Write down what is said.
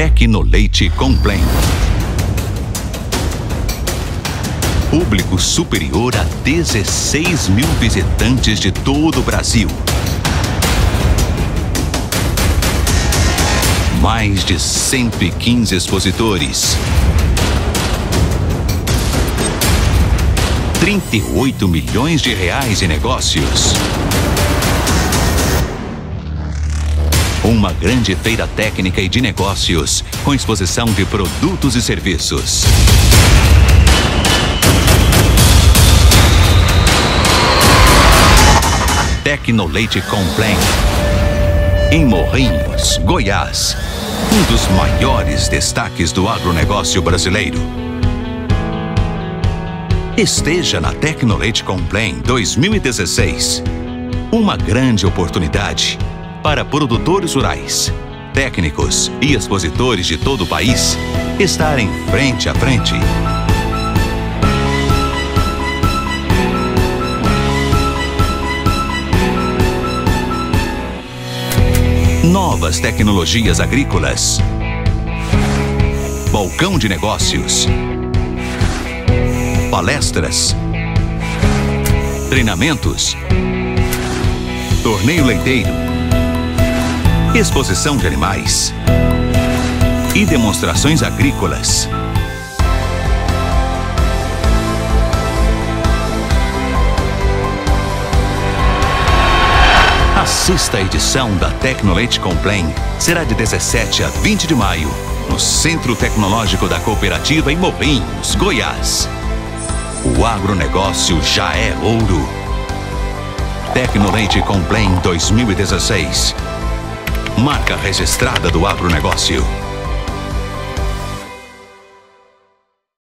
Tecnoleite Complen. Público superior a 16 mil visitantes de todo o Brasil. Mais de 115 expositores. 38 milhões de reais em negócios. Uma grande feira técnica e de negócios, com exposição de produtos e serviços. Tecnoleite Complen. Em Morrinhos, Goiás. Um dos maiores destaques do agronegócio brasileiro. Esteja na Tecnoleite Complen 2016. Uma grande oportunidade para produtores rurais, técnicos e expositores de todo o país estarem frente a frente. Novas tecnologias agrícolas. Balcão de negócios. Palestras. Treinamentos. Torneio leiteiro. Exposição de animais. E demonstrações agrícolas. A sexta edição da Tecnoleite Complen será de 17 a 20 de maio, no Centro Tecnológico da Cooperativa em Morrinhos, Goiás. O agronegócio já é ouro. Tecnoleite Complen 2016. Marca registrada do agronegócio.